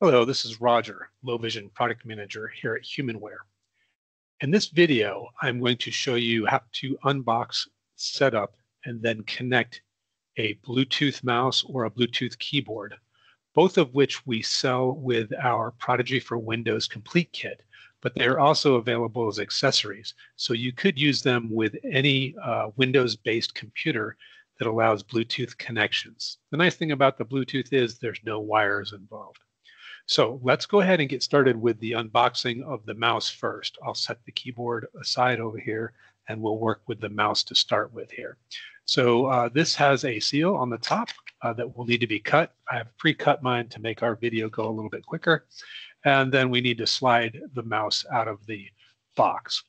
Hello, this is Roger, Low Vision Product Manager here at HumanWare. In this video, I'm going to show you how to unbox, set up, and then connect a Bluetooth mouse or a Bluetooth keyboard, both of which we sell with our Prodigi for Windows Complete Kit, but they're also available as accessories. So you could use them with any uh, Windows-based computer that allows Bluetooth connections. The nice thing about the Bluetooth is there's no wires involved. So let's go ahead and get started with the unboxing of the mouse first. I'll set the keyboard aside over here and we'll work with the mouse to start with here. So uh, this has a seal on the top uh, that will need to be cut. I have pre-cut mine to make our video go a little bit quicker. And then we need to slide the mouse out of the box.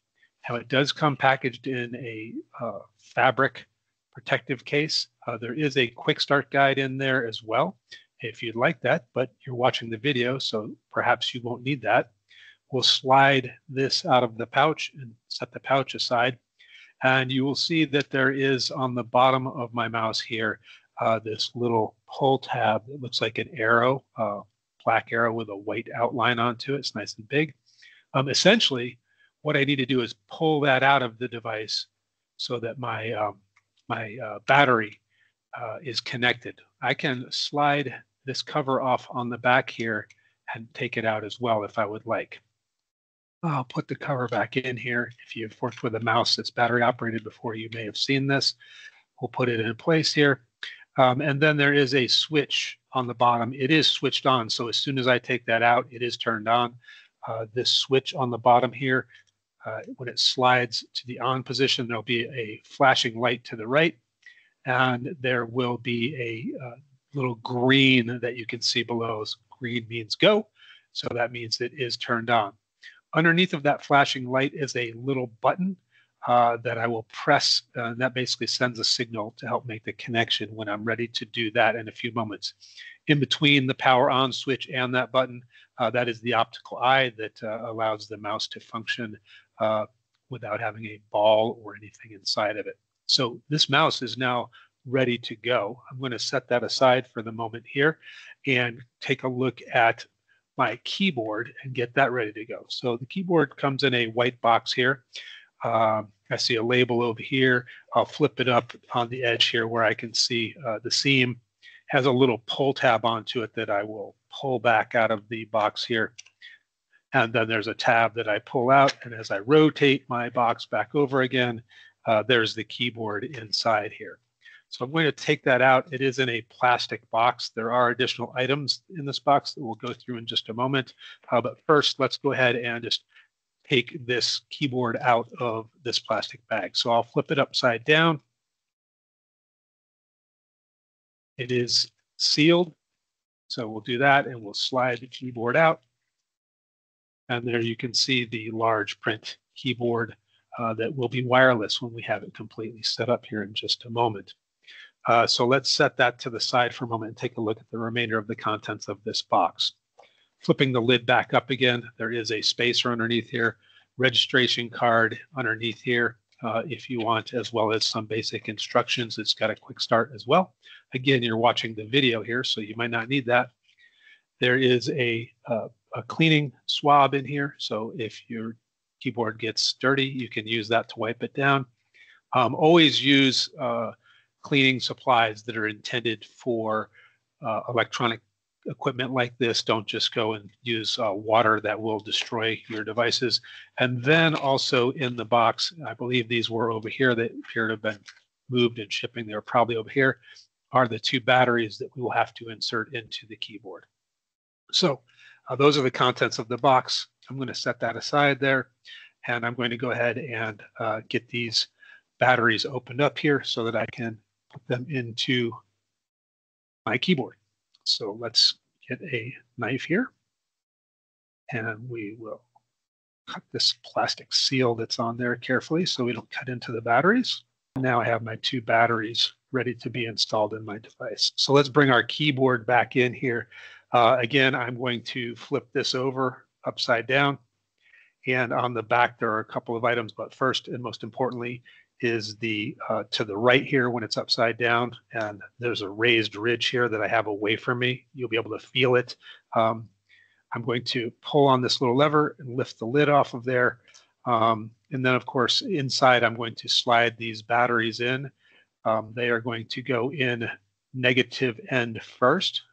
Now it does come packaged in a uh, fabric protective case. Uh, there is a quick start guide in there as well if you'd like that, but you're watching the video, so perhaps you won't need that. We'll slide this out of the pouch and set the pouch aside. And you will see that there is on the bottom of my mouse here, uh, this little pull tab that looks like an arrow, uh, black arrow with a white outline onto it. It's nice and big. Um, essentially, what I need to do is pull that out of the device so that my, um, my uh, battery uh, is connected. I can slide this cover off on the back here and take it out as well if I would like. I'll put the cover back in here. If you've worked with a mouse that's battery operated before, you may have seen this. We'll put it in place here. Um, and then there is a switch on the bottom. It is switched on. So as soon as I take that out, it is turned on. Uh, this switch on the bottom here, uh, when it slides to the on position, there'll be a flashing light to the right. And there will be a uh, little green that you can see below. So green means go. So that means it is turned on. Underneath of that flashing light is a little button uh, that I will press. Uh, that basically sends a signal to help make the connection when I'm ready to do that in a few moments. In between the power on switch and that button, uh, that is the optical eye that uh, allows the mouse to function uh, without having a ball or anything inside of it. So this mouse is now ready to go. I'm going to set that aside for the moment here and take a look at my keyboard and get that ready to go. So the keyboard comes in a white box here. Uh, I see a label over here. I'll flip it up on the edge here where I can see uh, the seam has a little pull tab onto it that I will pull back out of the box here. And then there's a tab that I pull out. And as I rotate my box back over again, uh, there's the keyboard inside here. So I'm going to take that out. It is in a plastic box. There are additional items in this box that we'll go through in just a moment. Uh, but first, let's go ahead and just take this keyboard out of this plastic bag. So I'll flip it upside down. It is sealed. So we'll do that and we'll slide the keyboard out. And there you can see the large print keyboard uh, that will be wireless when we have it completely set up here in just a moment. Uh, so let's set that to the side for a moment and take a look at the remainder of the contents of this box. Flipping the lid back up again, there is a spacer underneath here, registration card underneath here uh, if you want, as well as some basic instructions. It's got a quick start as well. Again, you're watching the video here, so you might not need that. There is a, uh, a cleaning swab in here, so if your keyboard gets dirty, you can use that to wipe it down. Um, always use uh, cleaning supplies that are intended for uh, electronic equipment like this. Don't just go and use uh, water that will destroy your devices. And then also in the box, I believe these were over here that appear to have been moved and shipping. They're probably over here, are the two batteries that we will have to insert into the keyboard. So uh, those are the contents of the box. I'm going to set that aside there. And I'm going to go ahead and uh, get these batteries opened up here so that I can them into my keyboard. So let's get a knife here and we will cut this plastic seal that's on there carefully so we don't cut into the batteries. Now I have my two batteries ready to be installed in my device. So let's bring our keyboard back in here. Uh, again, I'm going to flip this over upside down. And on the back, there are a couple of items, but first and most importantly is the uh, to the right here when it's upside down and there's a raised ridge here that I have away from me. You'll be able to feel it. Um, I'm going to pull on this little lever and lift the lid off of there. Um, and then, of course, inside, I'm going to slide these batteries in. Um, they are going to go in negative end first.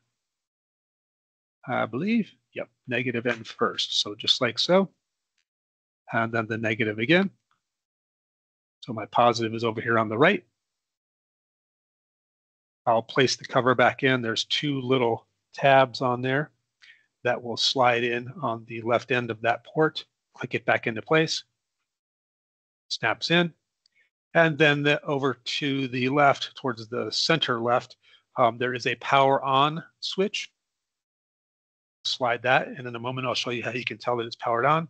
I believe, yep, negative end first. So just like so. And then the negative again. So my positive is over here on the right. I'll place the cover back in. There's two little tabs on there that will slide in on the left end of that port. Click it back into place. Snaps in. And then the, over to the left, towards the center left, um, there is a power on switch. Slide that, and in a moment I'll show you how you can tell that it's powered on.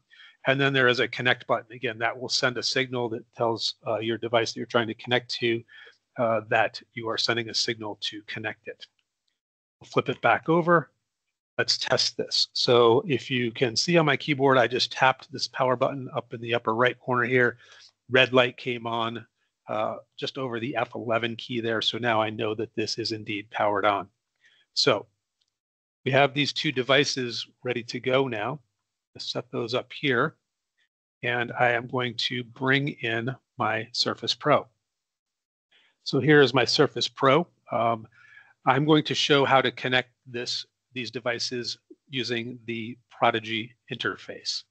And then there is a connect button. Again, that will send a signal that tells uh, your device that you're trying to connect to uh, that you are sending a signal to connect it. We'll flip it back over. Let's test this. So if you can see on my keyboard, I just tapped this power button up in the upper right corner here. Red light came on uh, just over the F11 key there. So now I know that this is indeed powered on. So we have these two devices ready to go now. Set those up here. And I am going to bring in my Surface Pro. So here is my Surface Pro. Um, I'm going to show how to connect this these devices using the Prodigi interface.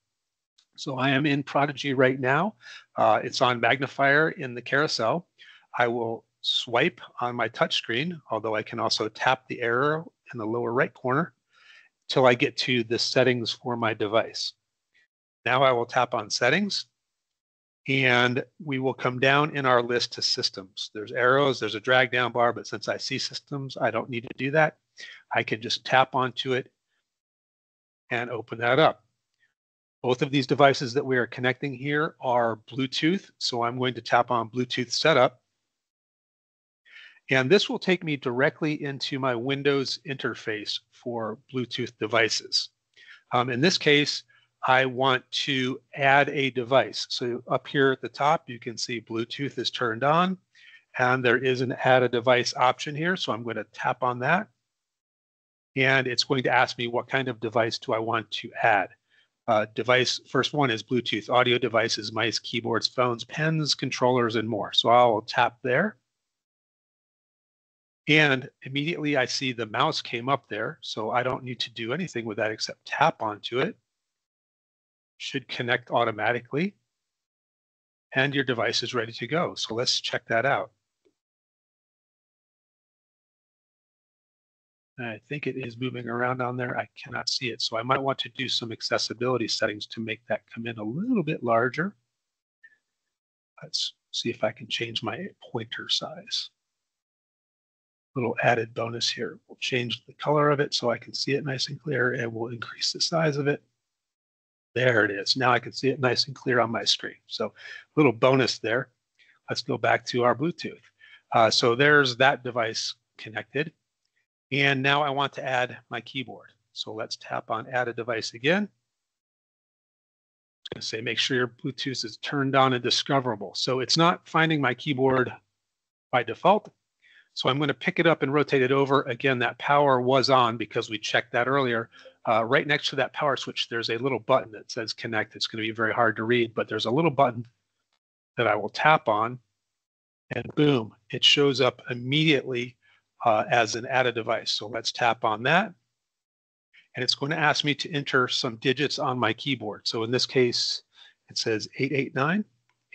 So I am in Prodigi right now. Uh, it's on magnifier in the carousel. I will swipe on my touchscreen, although I can also tap the arrow in the lower right corner till I get to the settings for my device. Now I will tap on settings and we will come down in our list to systems. There's arrows, there's a drag down bar, but since I see systems, I don't need to do that. I can just tap onto it and open that up. Both of these devices that we are connecting here are Bluetooth, so I'm going to tap on Bluetooth setup. And this will take me directly into my Windows interface for Bluetooth devices. Um, in this case, I want to add a device. So up here at the top, you can see Bluetooth is turned on and there is an add a device option here. So I'm going to tap on that and it's going to ask me what kind of device do I want to add. Uh, device, first one is Bluetooth audio devices, mice, keyboards, phones, pens, controllers, and more. So I'll tap there. And immediately I see the mouse came up there. So I don't need to do anything with that except tap onto it should connect automatically and your device is ready to go. So let's check that out. I think it is moving around on there. I cannot see it. So I might want to do some accessibility settings to make that come in a little bit larger. Let's see if I can change my pointer size. Little added bonus here. We'll change the color of it so I can see it nice and clear and we'll increase the size of it. There it is. Now I can see it nice and clear on my screen. So little bonus there. Let's go back to our Bluetooth. Uh, so there's that device connected. And now I want to add my keyboard. So let's tap on add a device again. It's going to say make sure your Bluetooth is turned on and discoverable. So it's not finding my keyboard by default. So I'm going to pick it up and rotate it over. Again, that power was on because we checked that earlier. Uh, right next to that power switch, there's a little button that says connect. It's going to be very hard to read, but there's a little button that I will tap on and boom, it shows up immediately uh, as an added device. So let's tap on that. And it's going to ask me to enter some digits on my keyboard. So in this case, it says 889,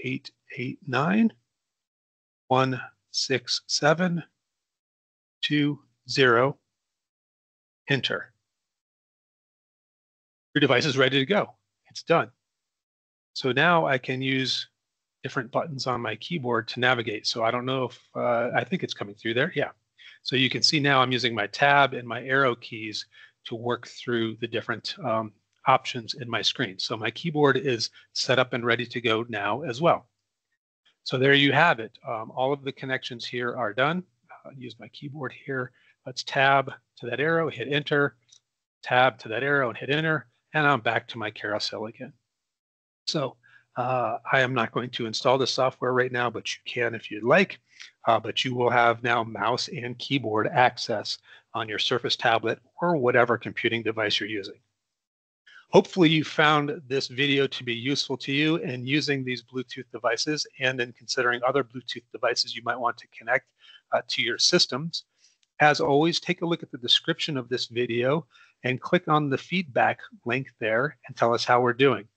889, 167, 20, enter your device is ready to go. It's done. So now I can use different buttons on my keyboard to navigate. So I don't know if, uh, I think it's coming through there. Yeah. So you can see now I'm using my tab and my arrow keys to work through the different um, options in my screen. So my keyboard is set up and ready to go now as well. So there you have it. Um, all of the connections here are done. Uh, use my keyboard here. Let's tab to that arrow, hit enter, tab to that arrow and hit enter and I'm back to my carousel again. So uh, I am not going to install the software right now, but you can if you'd like. Uh, but you will have now mouse and keyboard access on your Surface tablet or whatever computing device you're using. Hopefully you found this video to be useful to you in using these Bluetooth devices and in considering other Bluetooth devices you might want to connect uh, to your systems. As always, take a look at the description of this video and click on the feedback link there and tell us how we're doing.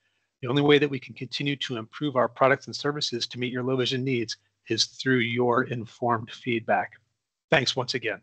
The only way that we can continue to improve our products and services to meet your low vision needs is through your informed feedback. Thanks once again.